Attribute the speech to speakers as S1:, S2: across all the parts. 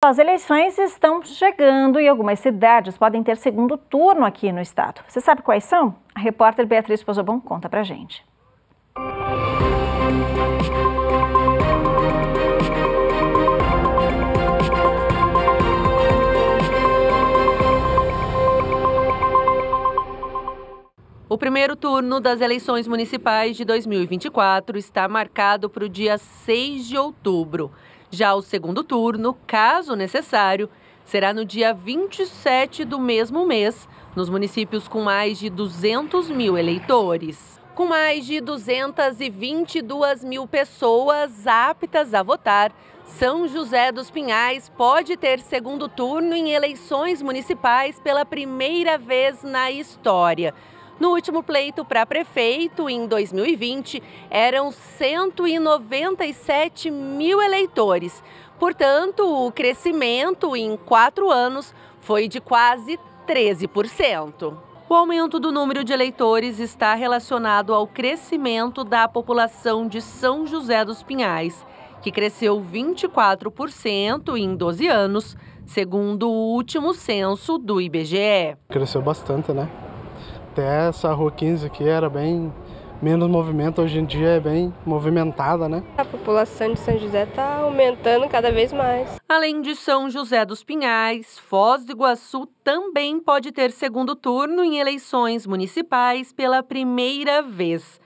S1: As eleições estão chegando e algumas cidades podem ter segundo turno aqui no estado. Você sabe quais são? A repórter Beatriz Pozobon conta pra gente.
S2: O primeiro turno das eleições municipais de 2024 está marcado para o dia 6 de outubro. Já o segundo turno, caso necessário, será no dia 27 do mesmo mês, nos municípios com mais de 200 mil eleitores. Com mais de 222 mil pessoas aptas a votar, São José dos Pinhais pode ter segundo turno em eleições municipais pela primeira vez na história. No último pleito para prefeito, em 2020, eram 197 mil eleitores. Portanto, o crescimento em quatro anos foi de quase 13%. O aumento do número de eleitores está relacionado ao crescimento da população de São José dos Pinhais, que cresceu 24% em 12 anos, segundo o último censo do IBGE.
S3: Cresceu bastante, né? Até essa rua 15 aqui era bem menos movimento, hoje em dia é bem movimentada, né?
S4: A população de São José está aumentando cada vez mais.
S2: Além de São José dos Pinhais, Foz do Iguaçu também pode ter segundo turno em eleições municipais pela primeira vez.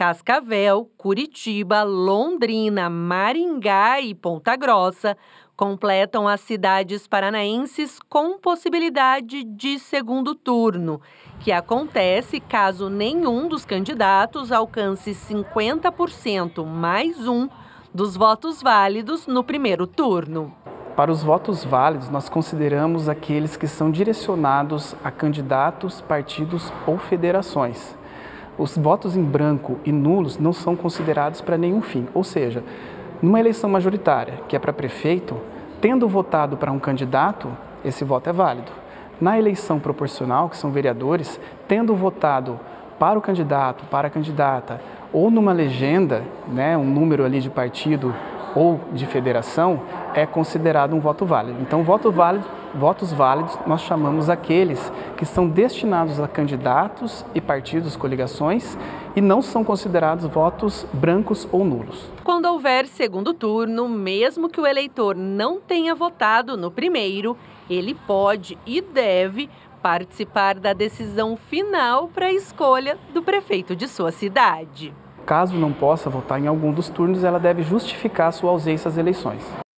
S2: Cascavel, Curitiba, Londrina, Maringá e Ponta Grossa completam as cidades paranaenses com possibilidade de segundo turno, que acontece caso nenhum dos candidatos alcance 50% mais um dos votos válidos no primeiro turno.
S5: Para os votos válidos, nós consideramos aqueles que são direcionados a candidatos, partidos ou federações. Os votos em branco e nulos não são considerados para nenhum fim, ou seja, numa eleição majoritária, que é para prefeito, tendo votado para um candidato, esse voto é válido. Na eleição proporcional, que são vereadores, tendo votado para o candidato, para a candidata, ou numa legenda, né, um número ali de partido ou de federação, é considerado um voto válido. Então, voto válido, votos válidos nós chamamos aqueles que são destinados a candidatos e partidos, coligações, e não são considerados votos brancos ou nulos.
S2: Quando houver segundo turno, mesmo que o eleitor não tenha votado no primeiro, ele pode e deve participar da decisão final para a escolha do prefeito de sua cidade.
S5: Caso não possa votar em algum dos turnos, ela deve justificar sua ausência às eleições.